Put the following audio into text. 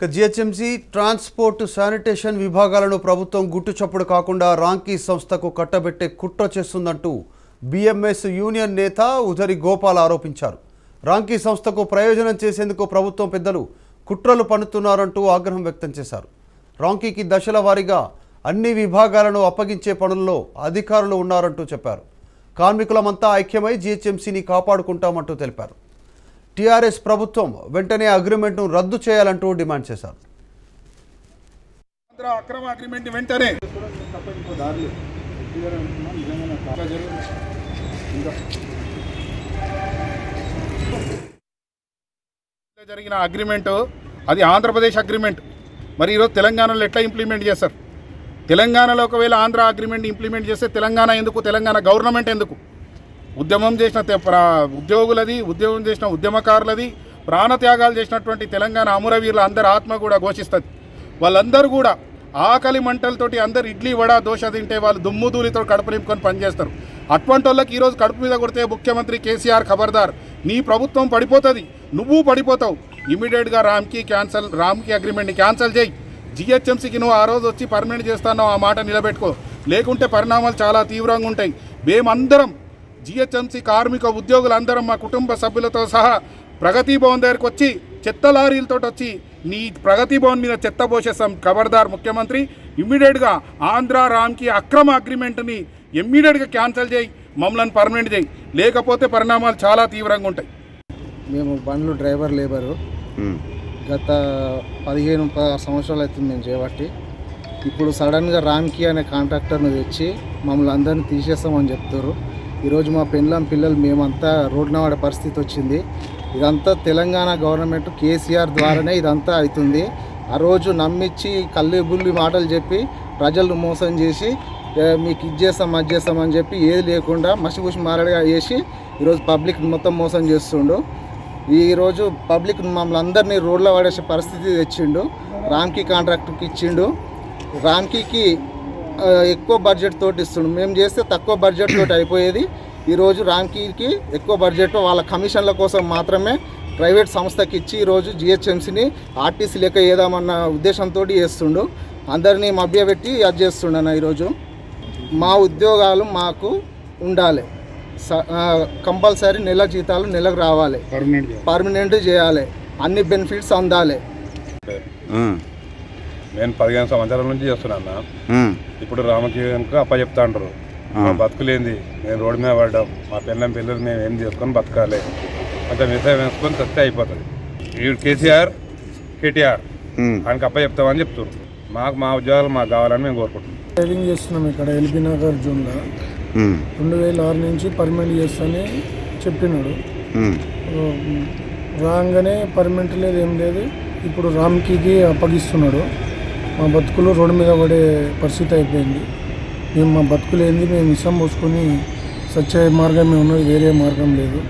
ఇక GHMC transport sanitation విభాగాలను ప్రభుత్వం గుట్టుచప్పుడు కాకుండా రాంకీ సంస్థకు కట్టబెట్టే కుట్ర చేస్తుందంటూ బిఎంఎస్ యూనియన్ నేత ఉదరి గోపాల్ ఆరోపించారు. రాంకీ సంస్థకు ప్రయోజనం చేసేందుకు ప్రభుత్వం పెద్దలు కుట్రలు పన్నుతున్నారంటూ ఆగ్రహం వ్యక్తం చేశారు. రాంకీకి దశల వారీగా అన్ని విభాగాలను అప్పగించే పనుల్లో అధికారులు ఉన్నారంటూ చెప్పారు. కార్మికులమంతా ఐక్యమై జిహెచ్ఎంసీని కాపాడుకుంటామంటూ తెలిపారు. టీఆర్ఎస్ ప్రభుత్వం వెంటనే అగ్రిమెంట్ను రద్దు చేయాలంటూ డిమాండ్ చేశారు. అక్రమ అగ్రిమెంట్ వెంటనే. జరిగిన అగ్రిమెంట్ అది ఆంధ్రప్రదేశ్ అగ్రిమెంట్. మరి ఈరోజు తెలంగాణలో ఎట్లా ఇంప్లిమెంట్ చేస్తారు? తెలంగాణలో ఒకవేళ ఆంధ్ర అగ్రిమెంట్ ఇంప్లిమెంట్ చేస్తే తెలంగాణ ఎందుకు? తెలంగాణ గవర్నమెంట్ ఎందుకు? ఉద్యమం చేసిన ఉద్యోగులది ఉద్యమం చేసిన ఉద్యమకారులది ప్రాణత్యాగాలు చేసినటువంటి తెలంగాణ అమరవీరుల అందరి ఆత్మ కూడా ఘోషిస్తుంది. వాళ్ళందరూ కూడా ఆకలి మంటలతోటి అందరు ఇడ్లీ వడ దోశ తింటే వాళ్ళు దుమ్ము ధూళితో కడుపు నింపుకొని పనిచేస్తారు. అటువంటి వాళ్ళకి ఈరోజు కడుపు మీద కొడితే ముఖ్యమంత్రి కేసీఆర్ ఖబర్దార్ నీ ప్రభుత్వం పడిపోతుంది నువ్వు పడిపోతావు. ఇమీడియట్గా రామ్కి క్యాన్సల్ రామ్కి అగ్రిమెంట్ని క్యాన్సల్ చేయి. జిహెచ్ఎంసీకి నువ్వు ఆ రోజు వచ్చి పర్మనెంట్ చేస్తానో ఆ మాట నిలబెట్టుకో. లేకుంటే పరిణామాలు చాలా తీవ్రంగా ఉంటాయి. మేమందరం జిహెచ్ఎంసీ కార్మిక ఉద్యోగులందరం మా కుటుంబ సభ్యులతో సహా ప్రగతి భవన్ దగ్గరికి వచ్చి చెత్త లారీలతో వచ్చి నీ ప్రగతి భవన్ మీద చెత్త పోసేస్తాం ఖబర్దార్ ముఖ్యమంత్రి. ఇమ్మీడియట్గా ఆంధ్ర రామ్కి అక్రమ అగ్రిమెంట్ని ఇమ్మీడియట్గా క్యాన్సిల్ చేయి మమ్మల్ని పర్మనెంట్ చేయి. లేకపోతే పరిణామాలు చాలా తీవ్రంగా ఉంటాయి. మేము బండ్లు డ్రైవర్ లేబరు. గత పదిహేను పదహారు సంవత్సరాలు అవుతుంది మేము చేయబట్టి ఇప్పుడు సడన్గా రామ్కి అనే కాంట్రాక్టర్ను తెచ్చి మమ్మల్ని అందరినీ తీసేస్తామని చెప్తారు ఈరోజు మా పెండ్లం పిల్లలు మేమంతా రోడ్డున పడే పరిస్థితి వచ్చింది. ఇదంతా తెలంగాణ గవర్నమెంట్ కేసీఆర్ ద్వారానే ఇదంతా అవుతుంది. ఆ రోజు నమ్మించి కల్లి బుల్లి మాటలు చెప్పి ప్రజలను మోసం చేసి మీకు ఇది చేస్తాం అది చేస్తాం అని చెప్పి ఏది లేకుండా మసిగుసి మారడిగా చేసి ఈరోజు పబ్లిక్ మొత్తం మోసం చేస్తుండు. ఈరోజు పబ్లిక్ మమ్మల్ని అందరినీ రోడ్లో పడేసే పరిస్థితి తెచ్చిండు. రామ్కి కాంట్రాక్ట్కి ఇచ్చిండు. రామ్కి ఎక్కువ బడ్జెట్ తోటి ఇస్తుండు మేము చేస్తే తక్కువ బడ్జెట్ తోటి అయిపోయేది. ఈరోజు రామ్కీకి ఎక్కువ బడ్జెట్ వాళ్ళ కమిషన్ల కోసం మాత్రమే ప్రైవేట్ సంస్థకి ఇచ్చి ఈరోజు జిహెచ్ఎంసీని ఆర్టీసీ లెక్క ఏదామన్న ఉద్దేశంతో చేస్తుండు. అందరినీ మభ్యపెట్టి అది చేస్తుండన్న ఈరోజు మా ఉద్యోగాలు మాకు ఉండాలి. కంపల్సరీ నెల జీతాలు నెలకు రావాలి. పర్మనెంట్ పర్మనెంట్ చేయాలి. అన్ని బెనిఫిట్స్ అందాలి. నేను పదిహేను సంవత్సరాల నుంచి చేస్తున్నా ఇప్పుడు రామకిరణ్కు అప్ప చెప్తా అంటారు బతుకులేంది. నేను రోడ్డు మీద పడ్డాం. మా పిల్లం పిల్లలు మేము ఏం చేసుకొని బతకాలి. కొంచెం వ్యవసాయం వేసుకొని సస్తే అయిపోతుంది. వీడు కేసీఆర్ కేటీఆర్. ఆయనకి అప్ప చెప్తామని చెప్తున్నారు మాకు మా ఉద్యోగాలు మాకు కావాలని మేము కోరుకుంటున్నాం. డ్రైవింగ్ చేస్తున్నాం ఇక్కడ ఎల్బీ నగర్ జోన్లో. రెండు వేల ఆరు నుంచి పర్మనెంట్ చేస్తానని చెప్పినాడు. రాగానే పర్మనెంట్ లేదు ఏం లేదు. ఇప్పుడు రామ్కీకి అప్పగిస్తున్నాడు. మా బతుకులు రోడ్డు మీద పడే పరిస్థితి అయిపోయింది. మేము మా బతుకులు ఏంది? మేము విషం పోసుకొని సచ్చే మార్గమే ఉన్నది వేరే మార్గం లేదు.